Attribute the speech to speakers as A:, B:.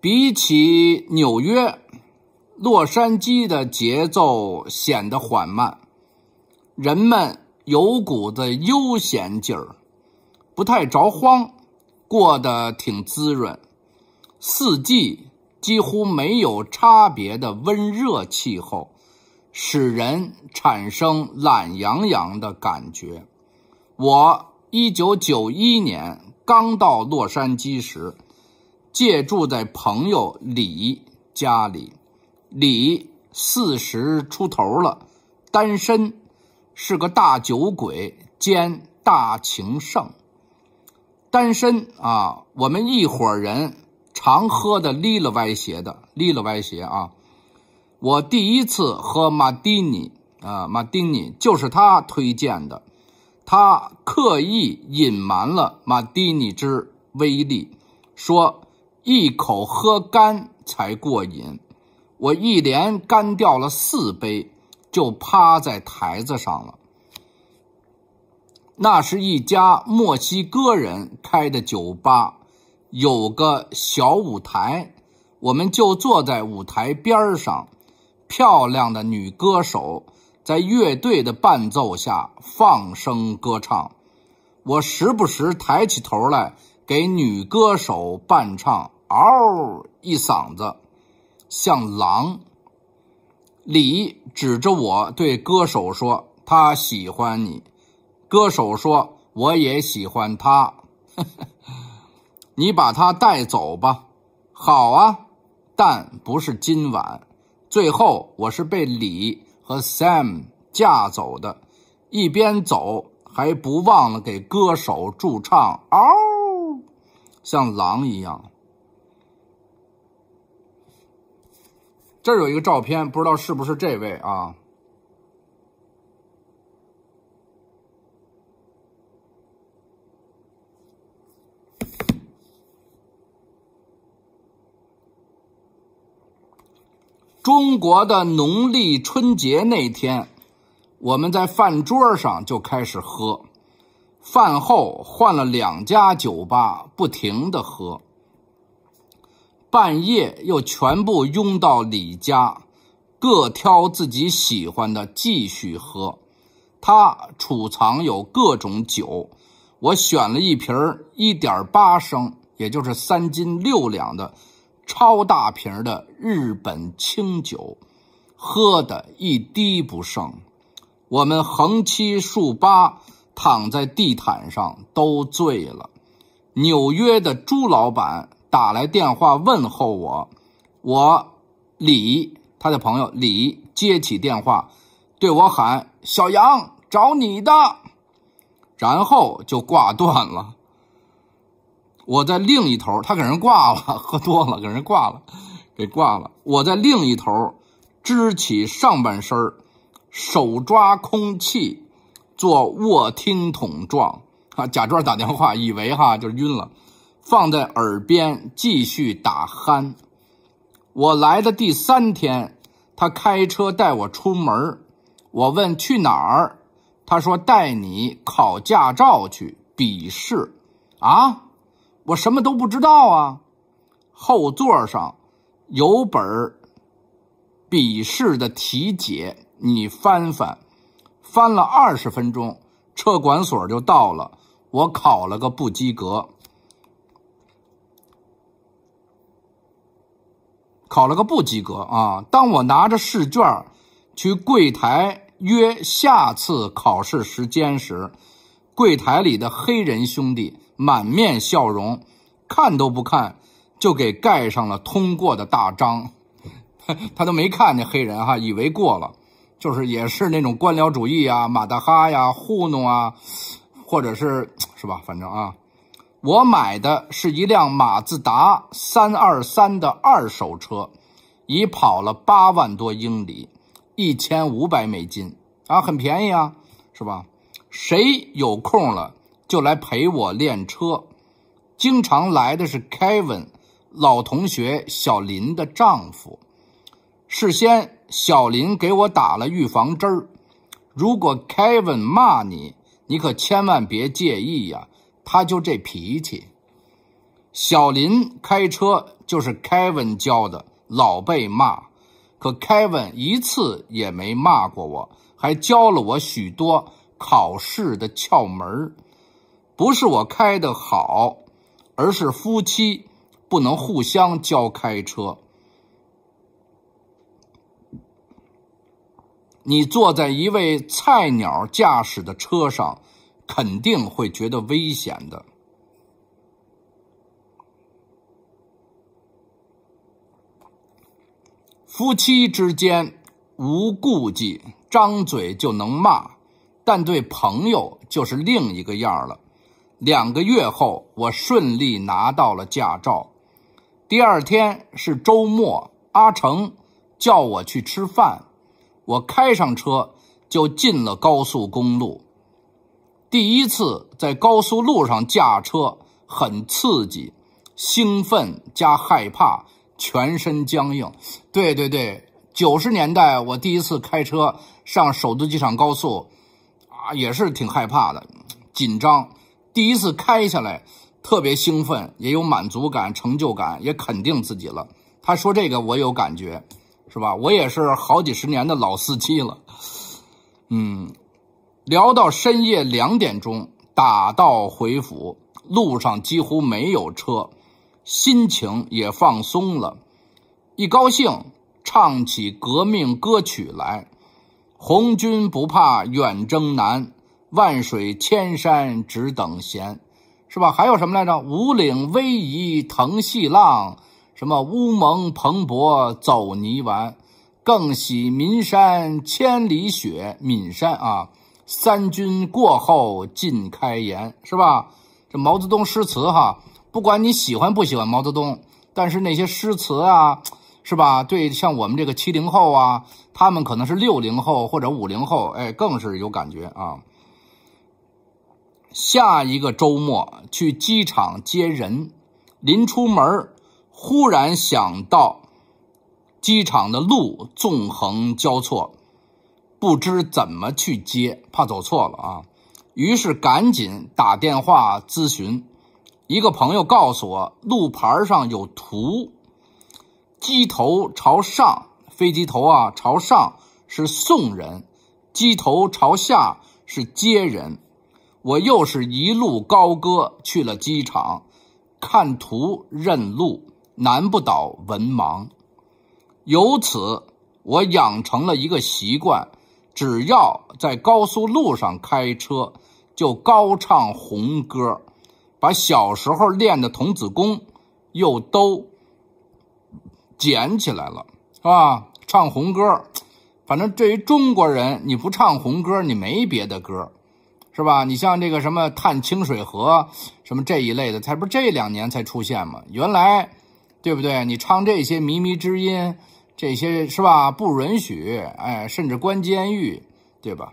A: 比起纽约，洛杉矶的节奏显得缓慢，人们有股子悠闲劲儿，不太着慌，过得挺滋润。四季几乎没有差别的温热气候，使人产生懒洋洋的感觉。我一九九一年刚到洛杉矶时，借住在朋友李家里。李四十出头了，单身，是个大酒鬼兼大情圣。单身啊，我们一伙人常喝的哩了歪斜的，哩了歪斜啊。我第一次喝马丁尼啊，马丁尼就是他推荐的。他刻意隐瞒了马蒂尼之威力，说一口喝干才过瘾。我一连干掉了四杯，就趴在台子上了。那是一家墨西哥人开的酒吧，有个小舞台，我们就坐在舞台边上。漂亮的女歌手。在乐队的伴奏下放声歌唱，我时不时抬起头来给女歌手伴唱，嗷一嗓子，像狼。李指着我对歌手说：“他喜欢你。”歌手说：“我也喜欢他。”你把他带走吧。好啊，但不是今晚。最后，我是被李。和 Sam 架走的，一边走还不忘了给歌手助唱，嗷，像狼一样。这儿有一个照片，不知道是不是这位啊？中国的农历春节那天，我们在饭桌上就开始喝，饭后换了两家酒吧，不停的喝。半夜又全部拥到李家，各挑自己喜欢的继续喝。他储藏有各种酒，我选了一瓶一点八升，也就是三斤六两的。超大瓶的日本清酒，喝的一滴不剩。我们横七竖八躺在地毯上，都醉了。纽约的朱老板打来电话问候我，我李他的朋友李接起电话，对我喊：“小杨找你的。”然后就挂断了。我在另一头，他给人挂了，喝多了给人挂了，给挂了。我在另一头支起上半身手抓空气，做卧听筒状啊，假装打电话，以为哈就是晕了，放在耳边继续打鼾。我来的第三天，他开车带我出门，我问去哪儿，他说带你考驾照去笔试啊。我什么都不知道啊！后座上有本笔试的题解，你翻翻。翻了二十分钟，车管所就到了。我考了个不及格，考了个不及格啊！当我拿着试卷去柜台约下次考试时间时，柜台里的黑人兄弟。满面笑容，看都不看，就给盖上了通过的大章。他都没看那黑人哈，以为过了，就是也是那种官僚主义啊，马大哈呀，糊弄啊，或者是是吧？反正啊，我买的是一辆马自达三二三的二手车，已跑了八万多英里，一千五百美金啊，很便宜啊，是吧？谁有空了？就来陪我练车，经常来的是 Kevin 老同学小林的丈夫。事先小林给我打了预防针儿，如果 Kevin 骂你，你可千万别介意呀，他就这脾气。小林开车就是 Kevin 教的，老被骂，可 Kevin 一次也没骂过我，还教了我许多考试的窍门不是我开的好，而是夫妻不能互相教开车。你坐在一位菜鸟驾驶的车上，肯定会觉得危险的。夫妻之间无顾忌，张嘴就能骂，但对朋友就是另一个样了。两个月后，我顺利拿到了驾照。第二天是周末，阿成叫我去吃饭。我开上车就进了高速公路。第一次在高速路上驾车，很刺激，兴奋加害怕，全身僵硬。对对对，九十年代我第一次开车上首都机场高速，啊，也是挺害怕的，紧张。第一次开下来，特别兴奋，也有满足感、成就感，也肯定自己了。他说这个我有感觉。是吧？我也是好几十年的老司机了，嗯，聊到深夜两点钟，打道回府，路上几乎没有车，心情也放松了，一高兴唱起革命歌曲来：“红军不怕远征难，万水千山只等闲。”是吧？还有什么来着？“五岭逶迤腾细浪。”什么乌蒙蓬勃走泥丸，更喜岷山千里雪。岷山啊，三军过后尽开颜，是吧？这毛泽东诗词哈，不管你喜欢不喜欢毛泽东，但是那些诗词啊，是吧？对，像我们这个七零后啊，他们可能是六零后或者五零后，哎，更是有感觉啊。下一个周末去机场接人，临出门忽然想到，机场的路纵横交错，不知怎么去接，怕走错了啊。于是赶紧打电话咨询，一个朋友告诉我，路牌上有图，机头朝上，飞机头啊朝上是送人，机头朝下是接人。我又是一路高歌去了机场，看图认路。难不倒文盲，由此我养成了一个习惯：只要在高速路上开车，就高唱红歌，把小时候练的童子功又都捡起来了，是吧？唱红歌，反正对于中国人，你不唱红歌，你没别的歌，是吧？你像这个什么《探清水河》什么这一类的，才不是这两年才出现吗？原来。对不对？你唱这些靡靡之音，这些是吧？不允许，哎，甚至关监狱，对吧？